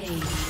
Rampage.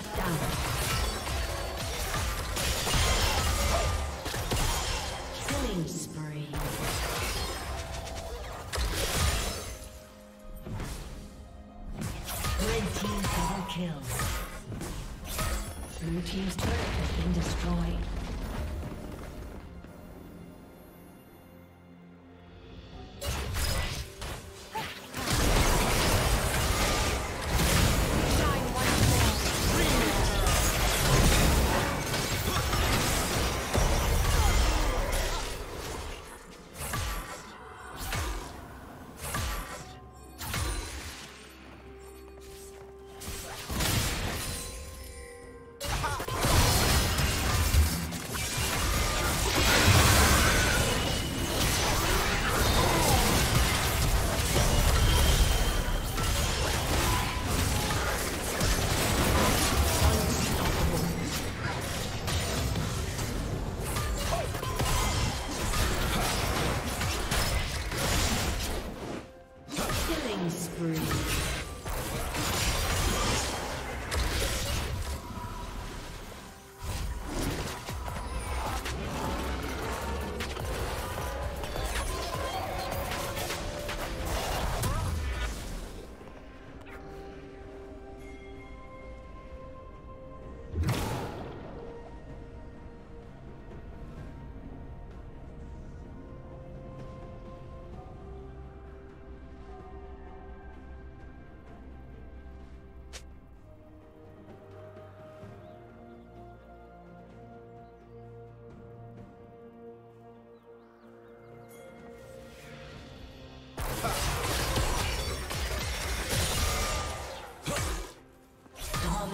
Shut down. Killing spree. Red team double kill. Blue team's turret has been destroyed.